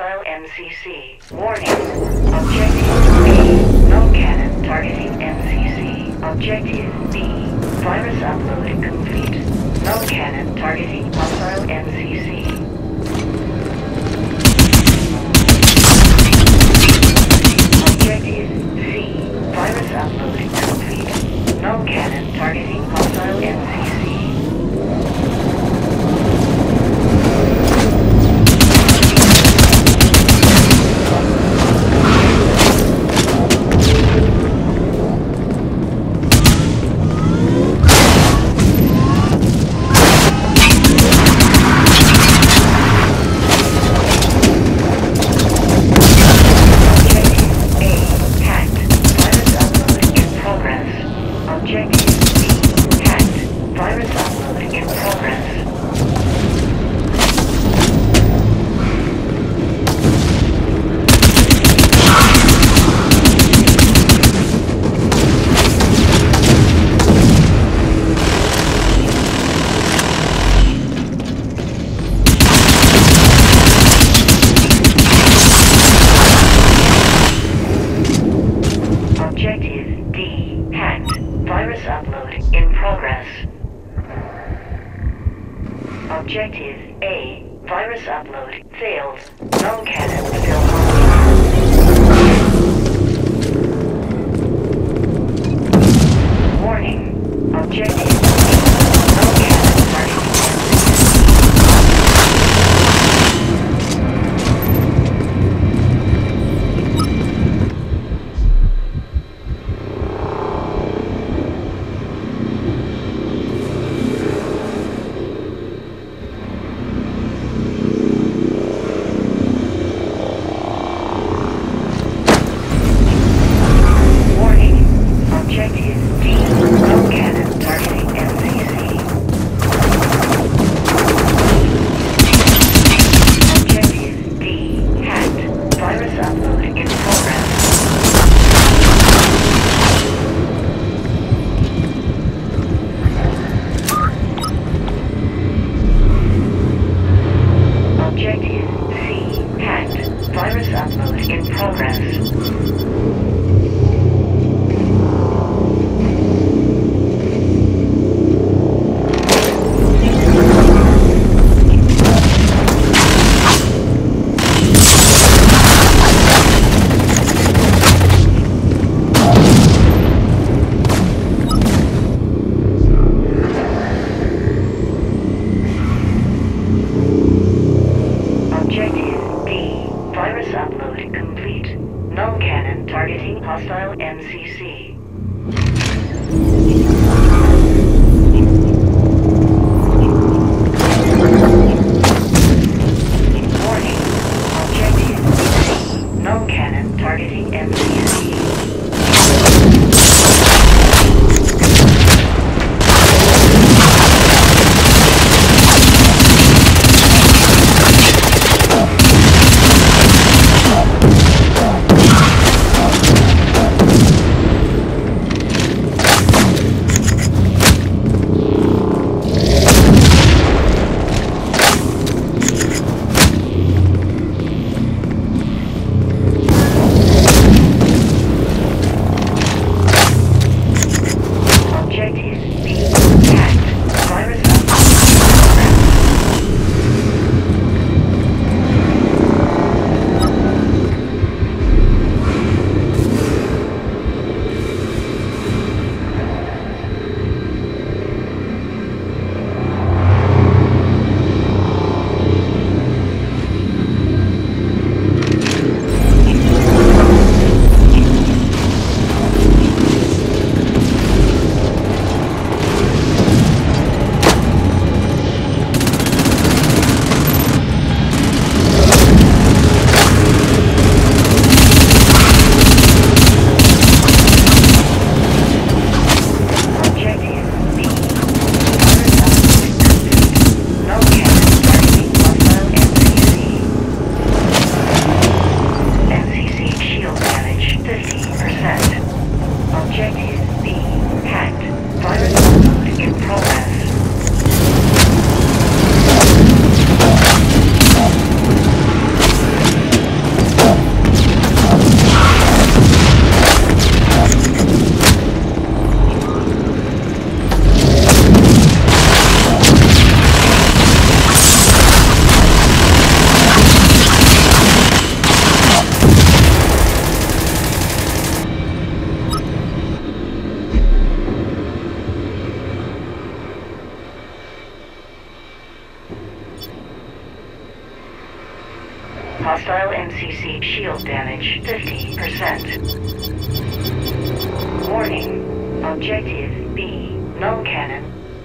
missile MCC. Warning. Objective B. Null cannon targeting MCC. Objective B. Virus upload complete. Null cannon targeting missile MCC.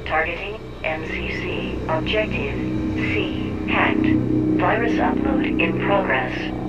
Targeting MCC. Objective C. Hacked. Virus upload in progress.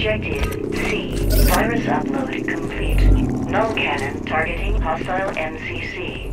Objective C. Virus upload complete. Null cannon targeting hostile MCC.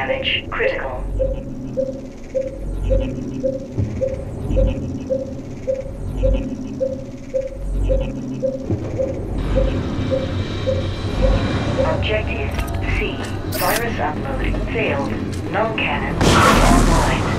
Damage critical. Objective C. Virus upload failed. Null cannon online.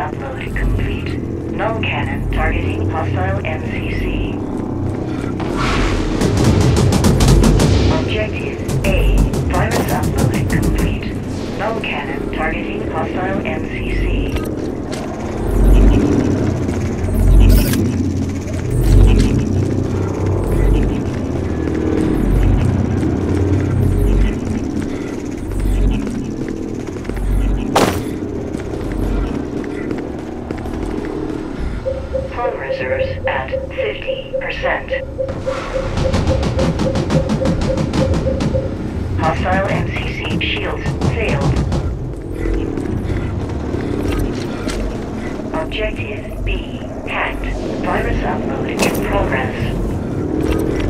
upload complete. Null cannon targeting hostile MCC. Objective A. Virus upload complete. Null cannon targeting hostile MCC. Hostile MCC shields failed. Objective B hacked. Virus upload in progress.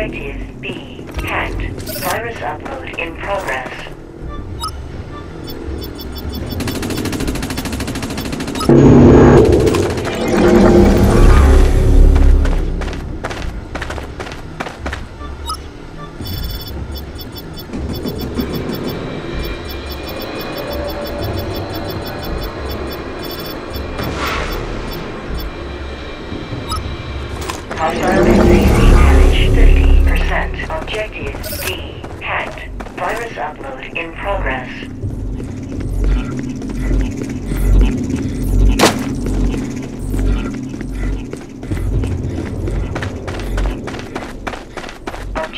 objective.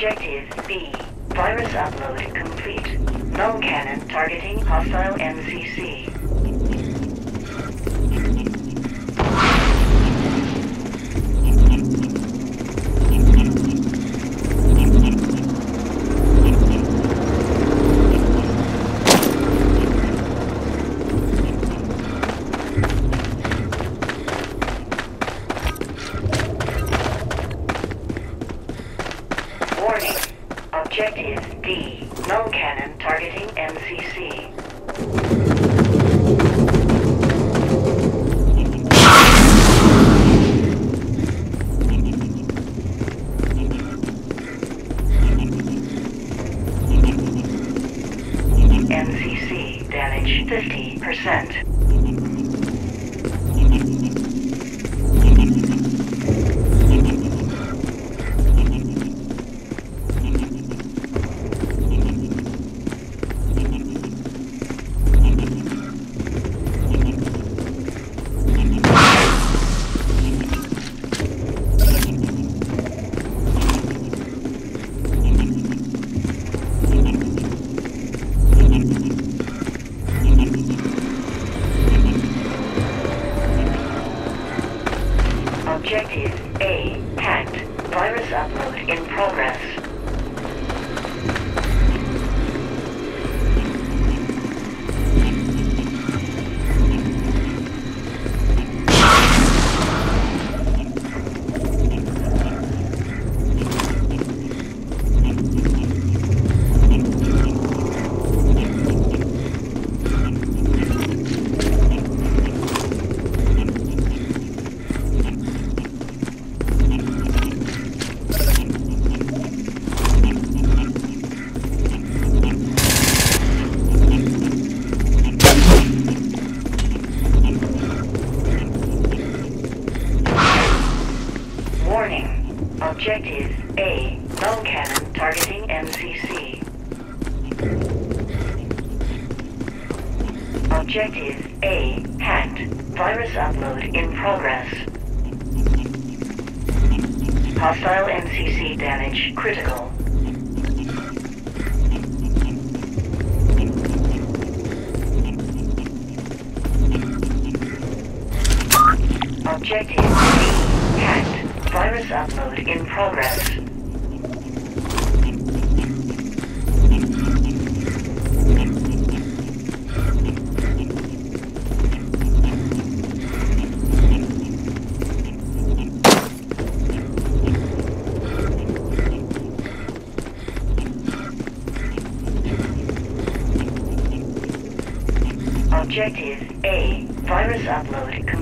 Objective B. Virus upload complete. Null cannon targeting hostile MCC. Objective A hacked. Virus upload in progress. Objective A. Null cannon targeting MCC. Objective A. Hacked. Virus upload in progress. Hostile MCC damage critical. Objective B. Virus upload in progress. Objective A. Virus upload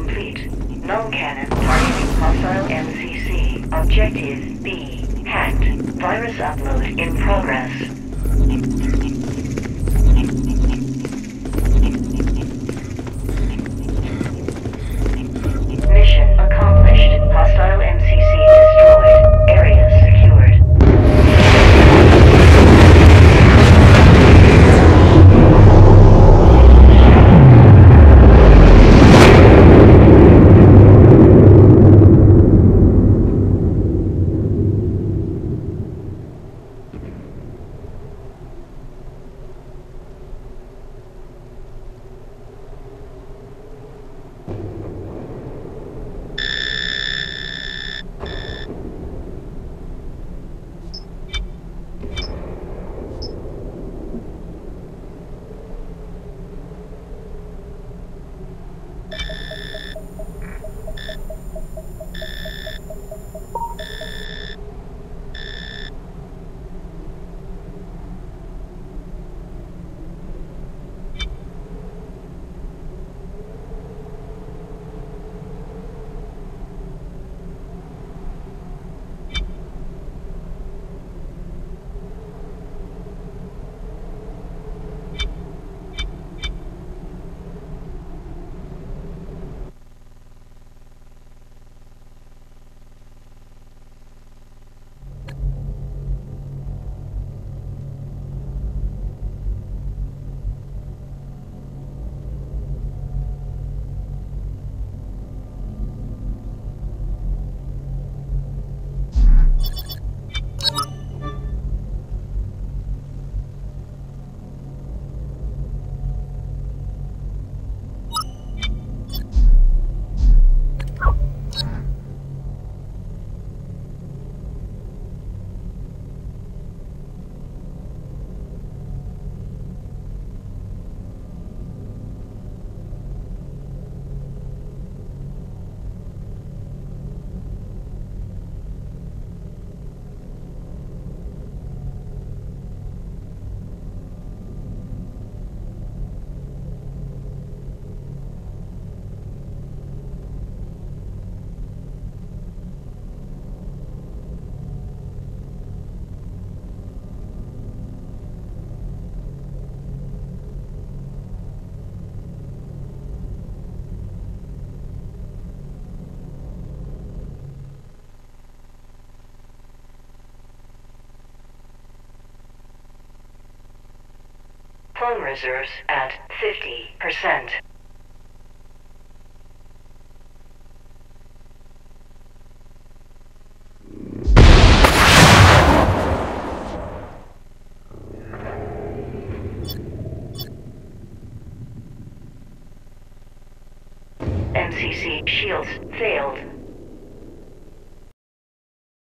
Clone reserves at 50%.